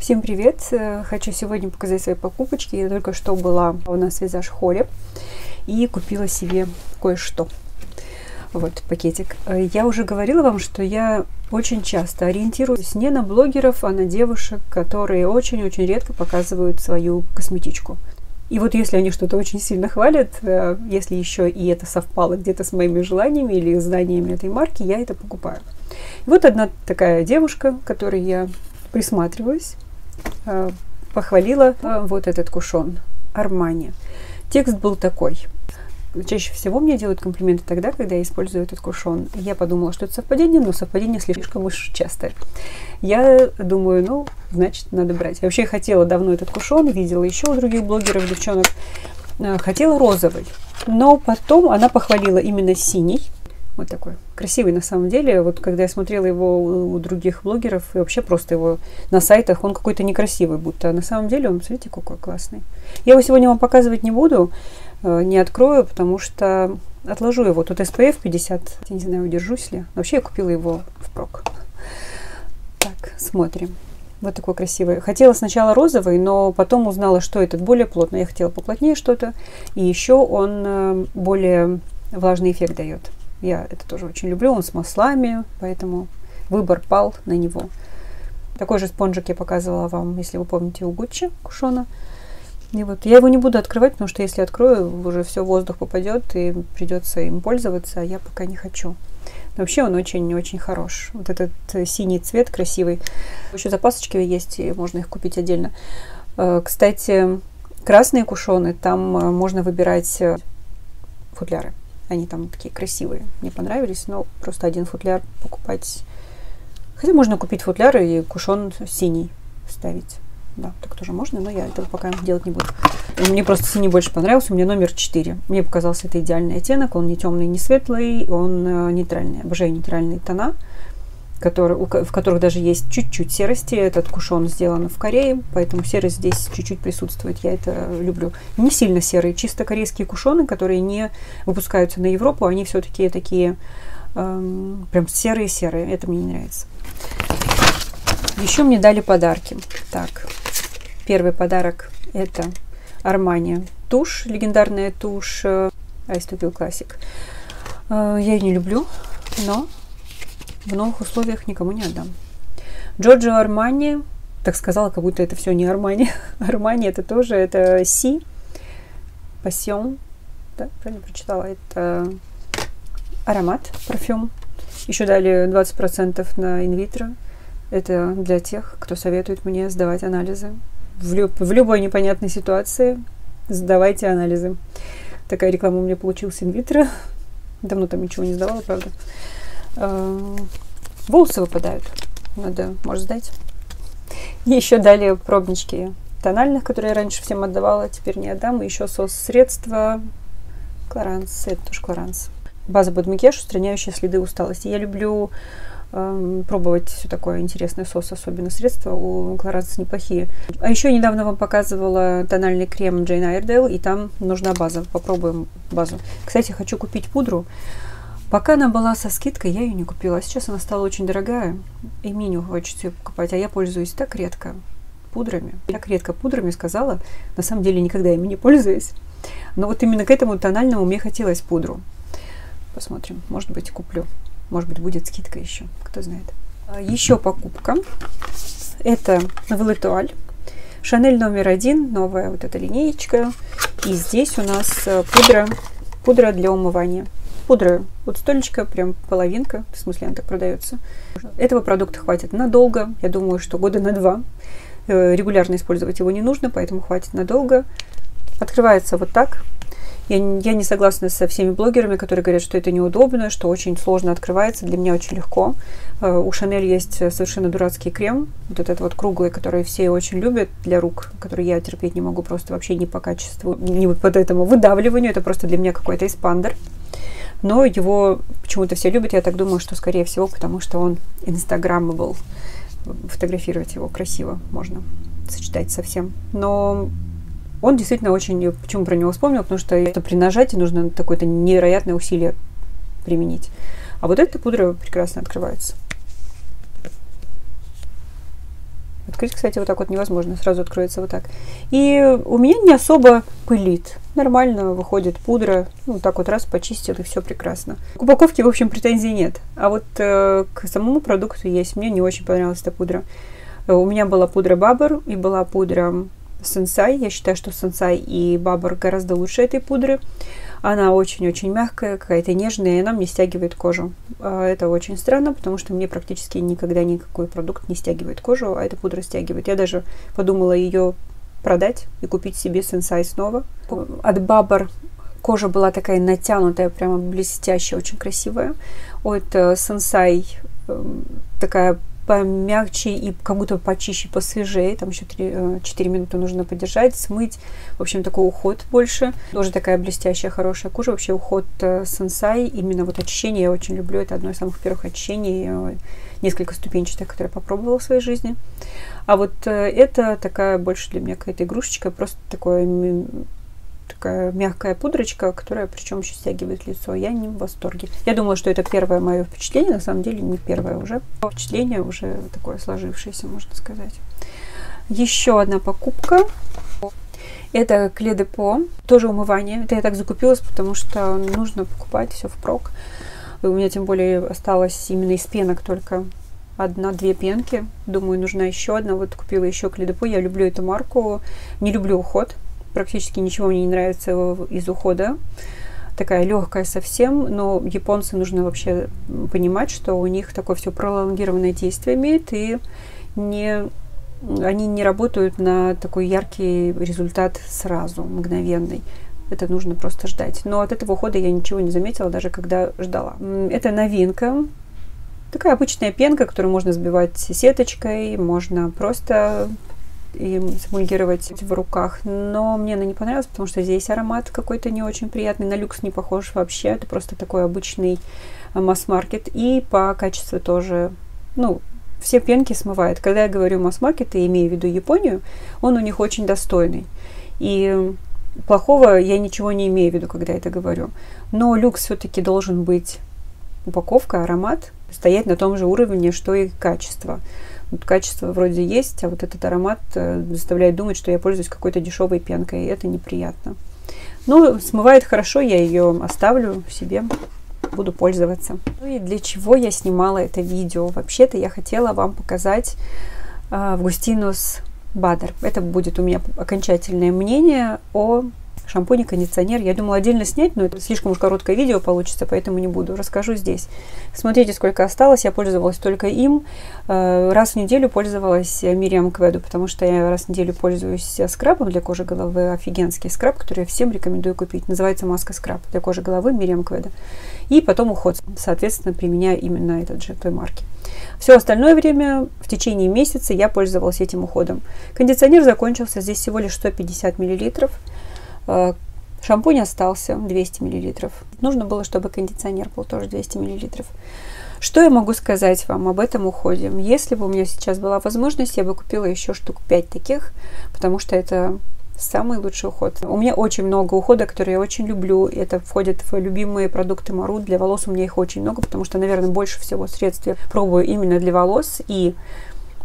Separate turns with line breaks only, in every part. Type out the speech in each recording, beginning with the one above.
Всем привет! Хочу сегодня показать свои покупочки. Я только что была у нас в Визаж Холле и купила себе кое-что. Вот пакетик. Я уже говорила вам, что я очень часто ориентируюсь не на блогеров, а на девушек, которые очень-очень редко показывают свою косметичку. И вот если они что-то очень сильно хвалят, э, если еще и это совпало где-то с моими желаниями или знаниями этой марки, я это покупаю. И вот одна такая девушка, которой я присматриваюсь, похвалила э, вот этот кушон Армани. Текст был такой. Чаще всего мне делают комплименты тогда, когда я использую этот кушон. Я подумала, что это совпадение, но совпадение слишком уж частое. Я думаю, ну, значит, надо брать. Я вообще хотела давно этот кушон, видела еще у других блогеров, девчонок. Э, хотела розовый, но потом она похвалила именно синий. Вот такой красивый на самом деле. Вот когда я смотрела его у, других блогеров и вообще просто его на сайтах, он какой-то некрасивый будто. А на самом деле он, смотрите, какой классный. Я его сегодня вам показывать не буду, э, не открою, потому что отложу его. Тут SPF 50, я не знаю, удержусь ли. Вообще я купила его в прок. Так, смотрим. Вот такой красивый. Хотела сначала розовый, но потом узнала, что этот более плотный. Я хотела поплотнее что-то. И еще он э, более влажный эффект дает. Я это тоже очень люблю. Он с маслами, поэтому выбор пал на него. Такой же спонжик я показывала вам, если вы помните, у Гуччи Кушона. И вот я его не буду открывать, потому что если открою, уже все воздух попадет и придется им пользоваться, а я пока не хочу. Но вообще он очень-очень хорош. Вот этот э, синий цвет красивый. Еще запасочки есть, и можно их купить отдельно. Э, кстати, красные кушоны, там э, можно выбирать футляры. Они там такие красивые. Мне понравились, но просто один футляр покупать. Хотя можно купить футляр и кушон синий ставить. Да, так тоже можно, но я этого пока делать не буду. Мне просто синий больше понравился, меня номер 4. Мне показался это идеальный оттенок, он не темный, не светлый, он э, нейтральный. Обожаю нейтральные тона который, в которых даже есть чуть-чуть серости. Этот кушон сделан в Корее, поэтому серость здесь чуть-чуть присутствует. Я это люблю. Не сильно серые, чисто корейские кушоны, которые не выпускаются на Европу, они все-таки такие эм, прям серые-серые. Это мне не нравится. Еще мне дали подарки. Так, первый подарок это Армания тушь, легендарная тушь э, Ice Kill Classic. Э, я ее не люблю, но в новых условиях никому не отдам. Джорджо Армани, так сказала, как будто это все не Армани. Армани это тоже, это Си, Пассион, да, правильно прочитала, это аромат, парфюм. Еще дали 20% на инвитро. Это для тех, кто советует мне сдавать анализы. В, люб в любой непонятной ситуации сдавайте анализы. Такая реклама у меня получилась инвитро. Давно там ничего не сдавала, правда. Э, волосы выпадают. Надо, может, сдать. И еще далее пробнички тональных, которые я раньше всем отдавала, теперь не отдам. И еще сос-средства Клоранс, это тоже Клоранс. База под макияж, устраняющая следы усталости. Я люблю э, пробовать все такое интересное сос, особенно средства. У Клоранс неплохие. А еще недавно вам показывала тональный крем Джейн Айрдейл, и там нужна база. Попробуем базу. Кстати, хочу купить пудру. Пока она была со скидкой, я ее не купила. А сейчас она стала очень дорогая, и мне не хочется ее покупать. А я пользуюсь так редко пудрами. Так редко пудрами сказала. На самом деле никогда ими не пользуюсь. Но вот именно к этому тональному мне хотелось пудру. Посмотрим. Может быть, куплю. Может быть, будет скидка еще. Кто знает. А еще покупка. Это Новелитуаль. Шанель номер один. Новая вот эта линеечка. И здесь у нас э, пудра. Пудра для умывания пудра. Вот столечко, прям половинка, в смысле она так продается. Этого продукта хватит надолго, я думаю, что года на два. Э, регулярно использовать его не нужно, поэтому хватит надолго. Открывается вот так. Я, я не согласна со всеми блогерами, которые говорят, что это неудобно, что очень сложно открывается. Для меня очень легко. Э, у Шанель есть совершенно дурацкий крем, вот этот вот круглый, который все очень любят для рук, который я терпеть не могу просто вообще не по качеству, не под этому выдавливанию. Это просто для меня какой-то эспандер но его почему-то все любят, я так думаю, что скорее всего, потому что он инстаграммабл, фотографировать его красиво можно сочетать совсем. Но он действительно очень... Почему про него вспомнил? Потому что это при нажатии нужно какое-то невероятное усилие применить. А вот эта пудра прекрасно открывается. Открыть, кстати, вот так вот невозможно, сразу откроется вот так. И у меня не особо пылит. Нормально выходит пудра, ну так вот раз почистил и все прекрасно. К упаковке, в общем, претензий нет. А вот э, к самому продукту есть. Мне не очень понравилась эта пудра. Э, у меня была пудра Бабр и была пудра Сенсай. Я считаю, что Сенсай и Бабр гораздо лучше этой пудры. Она очень-очень мягкая, какая-то нежная, и она мне стягивает кожу. А, это очень странно, потому что мне практически никогда никакой продукт не стягивает кожу, а эта пудра стягивает. Я даже подумала ее продать и купить себе Сенсай снова. От Бабр кожа была такая натянутая, прямо блестящая, очень красивая. От Сенсай эм, такая помягче и как будто почище, посвежее. Там еще 3, 4 э, минуты нужно подержать, смыть. В общем, такой уход больше. Тоже такая блестящая, хорошая кожа. Вообще уход э, сенсай, именно вот очищение я очень люблю. Это одно из самых первых очищений, э, несколько ступенчатых, которые я попробовала в своей жизни. А вот это такая больше для меня какая-то игрушечка, просто такое такая мягкая пудрочка, которая причем еще стягивает лицо. Я не в восторге. Я думала, что это первое мое впечатление, на самом деле не первое уже. Впечатление уже такое сложившееся, можно сказать. Еще одна покупка. Это Кледепо, тоже умывание. Это я так закупилась, потому что нужно покупать все впрок. У меня тем более осталось именно из пенок только одна-две пенки. Думаю, нужна еще одна. Вот купила еще Кледепо. Я люблю эту марку. Не люблю уход практически ничего мне не нравится из ухода. Такая легкая совсем, но японцы нужно вообще понимать, что у них такое все пролонгированное действие имеет, и не, они не работают на такой яркий результат сразу, мгновенный. Это нужно просто ждать. Но от этого ухода я ничего не заметила, даже когда ждала. Это новинка. Такая обычная пенка, которую можно сбивать сеточкой, можно просто и симулировать в руках. Но мне она не понравилась, потому что здесь аромат какой-то не очень приятный. На люкс не похож вообще. Это просто такой обычный э, масс-маркет. И по качеству тоже, ну, все пенки смывает. Когда я говорю масс-маркет, и имею в виду Японию, он у них очень достойный. И плохого я ничего не имею в виду, когда это говорю. Но люкс все-таки должен быть упаковка, аромат, стоять на том же уровне, что и качество. Вот качество вроде есть, а вот этот аромат э, заставляет думать, что я пользуюсь какой-то дешевой пенкой, и это неприятно. Ну, смывает хорошо, я ее оставлю себе, буду пользоваться. Ну и для чего я снимала это видео? Вообще-то я хотела вам показать э, Августинус Бадер. Это будет у меня окончательное мнение о шампунь и кондиционер. Я думала отдельно снять, но это слишком уж короткое видео получится, поэтому не буду. Расскажу здесь. Смотрите, сколько осталось. Я пользовалась только им. Э, раз в неделю пользовалась Мириам Кведу, потому что я раз в неделю пользуюсь скрабом для кожи головы. Офигенский скраб, который я всем рекомендую купить. Называется маска скраб для кожи головы Мириам Кведа. И потом уход. Соответственно, применяю именно этот же той марки. Все остальное время в течение месяца я пользовалась этим уходом. Кондиционер закончился. Здесь всего лишь 150 миллилитров. Э, шампунь остался 200 мл. Нужно было, чтобы кондиционер был тоже 200 мл. Что я могу сказать вам об этом уходе? Если бы у меня сейчас была возможность, я бы купила еще штук 5 таких, потому что это самый лучший уход. У меня очень много ухода, которые я очень люблю. Это входит в любимые продукты Мару. Для волос у меня их очень много, потому что, наверное, больше всего средств я пробую именно для волос. И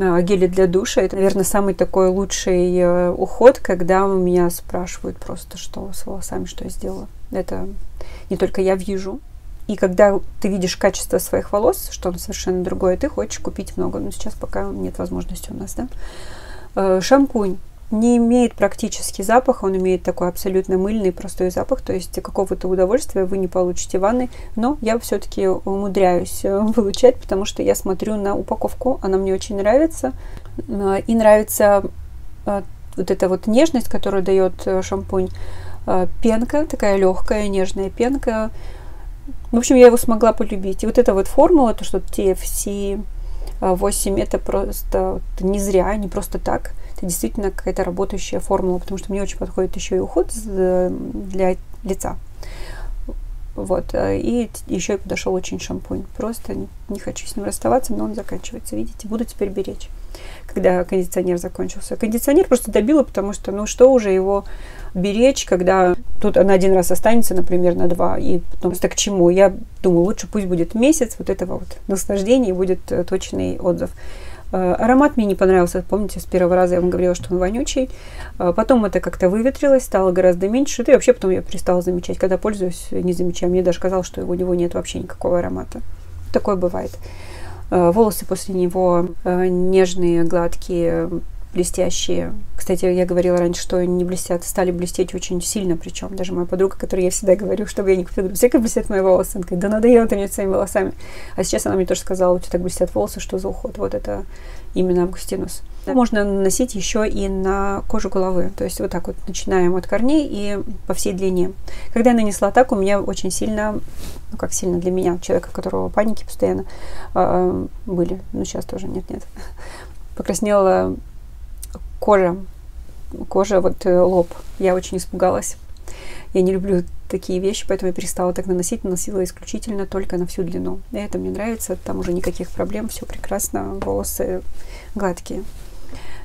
а, гели для душа. Это, наверное, самый такой лучший э, уход, когда у меня спрашивают просто, что с волосами, что я сделала. Это не только я вижу. И когда ты видишь качество своих волос, что оно совершенно другое, ты хочешь купить много. Но сейчас пока нет возможности у нас, да. Э, шампунь не имеет практически запаха, он имеет такой абсолютно мыльный простой запах, то есть какого-то удовольствия вы не получите в ванной, но я все-таки умудряюсь э, получать, потому что я смотрю на упаковку, она мне очень нравится, э, и нравится э, вот эта вот нежность, которую дает шампунь, пенка, такая легкая, нежная пенка. В общем, я его смогла полюбить. И вот эта вот формула, то, что TFC 8, это просто не зря, не просто так это действительно какая-то работающая формула, потому что мне очень подходит еще и уход для лица. Вот. Э, и еще и подошел очень шампунь. Просто не хочу с ним расставаться, но он заканчивается. Видите, буду теперь беречь, когда кондиционер закончился. Кондиционер просто добила, потому что, ну что уже его беречь, когда тут она один раз останется, например, на два, и потом так к чему? Я думаю, лучше пусть будет месяц вот этого вот наслаждения, и будет э, точный отзыв. Э, аромат мне не понравился, помните, с первого раза я вам говорила, что он вонючий. Э, потом это как-то выветрилось, стало гораздо меньше. Да и вообще потом я перестала замечать. Когда пользуюсь, не замечаю. Мне даже казалось, что у него нет вообще никакого аромата. Такое бывает. Э, волосы после него нежные, гладкие, блестящие. Кстати, я говорила раньше, что не блестят, стали блестеть очень сильно, причем даже моя подруга, которой я всегда говорю, чтобы я не купила, все как блестят мои волосы. Она говорит, да надоело ты мне своими волосами. А сейчас она мне тоже сказала, у тебя так блестят волосы, что за уход. Вот это именно Августинус. Можно наносить еще и на кожу головы. То есть вот так вот начинаем от корней и по всей длине. Когда я нанесла так, у меня очень сильно, ну как сильно для меня, человека, у которого паники постоянно э, были, ну сейчас тоже нет-нет, покраснела кожа, кожа, вот э, лоб. Я очень испугалась. Я не люблю такие вещи, поэтому я перестала так наносить, наносила исключительно только на всю длину. И это мне нравится, там уже никаких проблем, все прекрасно, волосы гладкие.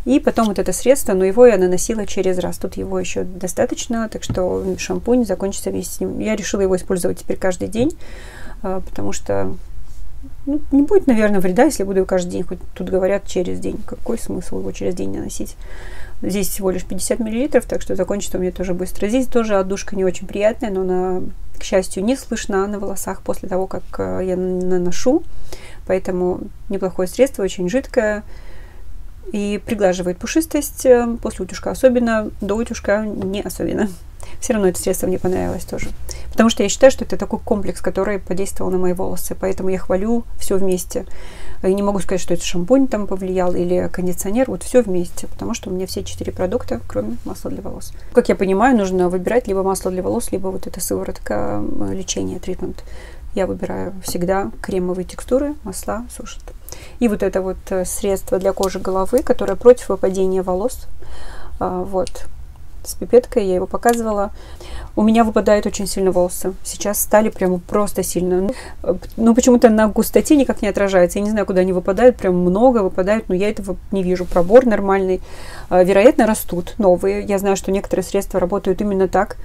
И потом вот это средство, но его я наносила через раз. Тут его еще достаточно, так что шампунь закончится вместе с ним. Я решила его использовать теперь каждый день, а, потому что ну, не будет, наверное, вреда, если буду его каждый день, хоть тут говорят через день. Какой смысл его через день наносить? Здесь всего лишь 50 миллилитров, так что закончится у меня тоже быстро. Здесь тоже отдушка не очень приятная, но она, к счастью, не слышна на волосах после того, как э, я наношу. Поэтому неплохое средство, очень жидкое и приглаживает пушистость э, после утюжка. Особенно до утюжка не особенно все равно это средство мне понравилось тоже. Потому что я считаю, что это такой комплекс, который подействовал на мои волосы. Поэтому я хвалю все вместе. И не могу сказать, что это шампунь там повлиял или кондиционер. Вот все вместе. Потому что у меня все четыре продукта, кроме масла для волос. Как я понимаю, нужно выбирать либо масло для волос, либо вот эта сыворотка лечения, тритмент. Я выбираю всегда кремовые текстуры, масла сушат. И вот это вот э, средство для кожи головы, которое против выпадения волос. А, вот с пипеткой, я его показывала. У меня выпадают очень сильно волосы. Сейчас стали прямо просто сильно. Ну, ну, почему-то на густоте никак не отражается. Я не знаю, куда они выпадают. Прям много выпадают, но я этого не вижу. Пробор нормальный. А, вероятно, растут новые. Я знаю, что некоторые средства работают именно так.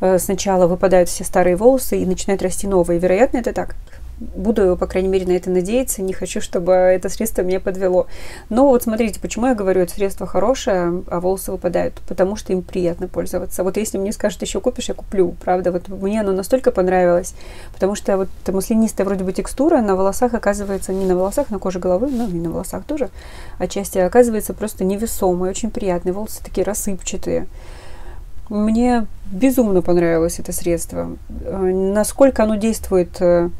Э, сначала выпадают все старые волосы и начинают расти новые. Вероятно, это так буду, по крайней мере, на это надеяться. Не хочу, чтобы это средство меня подвело. Но вот смотрите, почему я говорю, это средство хорошее, а волосы выпадают. Потому что им приятно пользоваться. Вот если мне скажут, еще купишь, я куплю. Правда, вот мне оно настолько понравилось. Потому что вот маслянистая вроде бы текстура на волосах оказывается, не на волосах, на коже головы, ну и на волосах тоже, отчасти оказывается просто невесомой, очень приятной. Волосы такие рассыпчатые. Мне безумно понравилось это средство. Э, насколько оно действует э,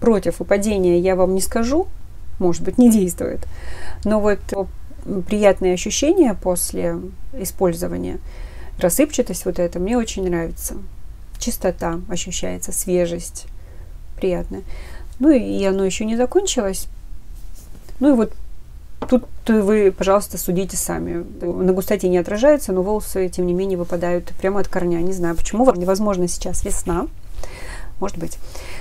против выпадения я вам не скажу, может быть, не действует. Но вот приятные ощущения после использования, рассыпчатость вот это мне очень нравится. Чистота ощущается, свежесть приятная. Ну и оно еще не закончилось. Ну и вот тут вы, пожалуйста, судите сами. На густоте не отражается, но волосы, тем не менее, выпадают прямо от корня. Не знаю почему. Невозможно сейчас весна. Может быть.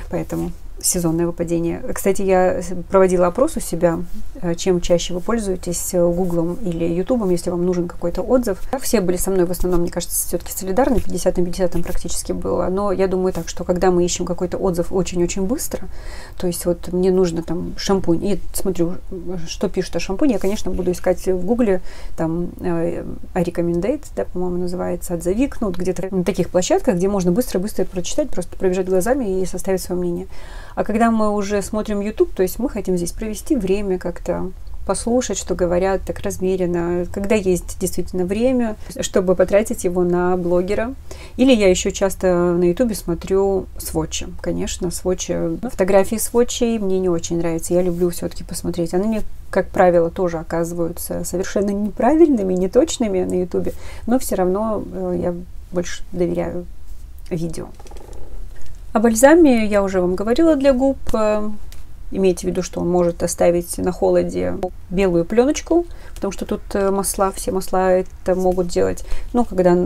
Поэтому сезонное выпадение. Кстати, я проводила опрос у себя, э, чем чаще вы пользуетесь э, Гуглом или Ютубом, если вам нужен какой-то отзыв. Все были со мной в основном, мне кажется, все-таки солидарны, 50 на 50 практически было. Но я думаю так, что когда мы ищем какой-то отзыв очень-очень быстро, то есть вот мне нужно там шампунь, и смотрю, что пишут о шампуне, я, конечно, буду искать в Гугле, там, э, recommendate, да, по-моему, называется, отзовик, ну, вот где-то на таких площадках, где можно быстро-быстро прочитать, просто пробежать глазами и составить свое мнение. А когда мы уже смотрим YouTube, то есть мы хотим здесь провести время как-то, послушать, что говорят так размеренно, когда есть действительно время, чтобы потратить его на блогера. Или я еще часто на ютубе смотрю сводчи. Конечно, сводчи, фотографии сводчей мне не очень нравятся. Я люблю все-таки посмотреть. Они мне, как правило, тоже оказываются совершенно неправильными, неточными на ютубе, но все равно э, я больше доверяю видео. О бальзаме я уже вам говорила для губ. Э, имейте в виду, что он может оставить на холоде белую пленочку, потому что тут э, масла, все масла это могут делать. Ну, когда...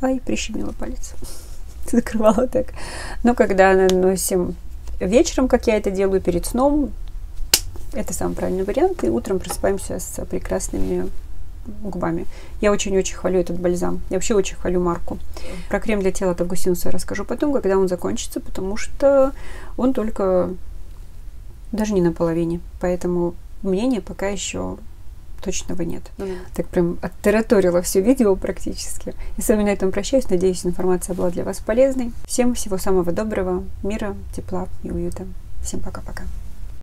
Ай, прищемила палец. Закрывала так. Но когда наносим вечером, как я это делаю перед сном, это самый правильный вариант. И утром просыпаемся с прекрасными губами. Я очень-очень хвалю этот бальзам. Я вообще очень хвалю марку. Про крем для тела от Августинуса я расскажу потом, когда он закончится, потому что он только даже не на половине. Поэтому мнения пока еще точного нет. Mm-hmm. Так прям оттараторила все видео практически. И с вами на этом прощаюсь. Надеюсь, информация была для вас полезной. Всем всего самого доброго, мира, тепла и уюта. Всем пока-пока.